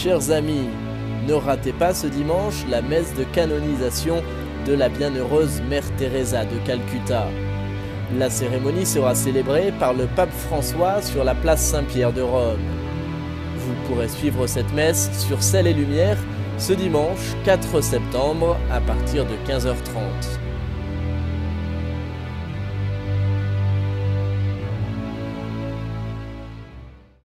Chers amis, ne ratez pas ce dimanche la messe de canonisation de la bienheureuse Mère Teresa de Calcutta. La cérémonie sera célébrée par le pape François sur la place Saint-Pierre de Rome. Vous pourrez suivre cette messe sur Celle et Lumière ce dimanche 4 septembre à partir de 15h30.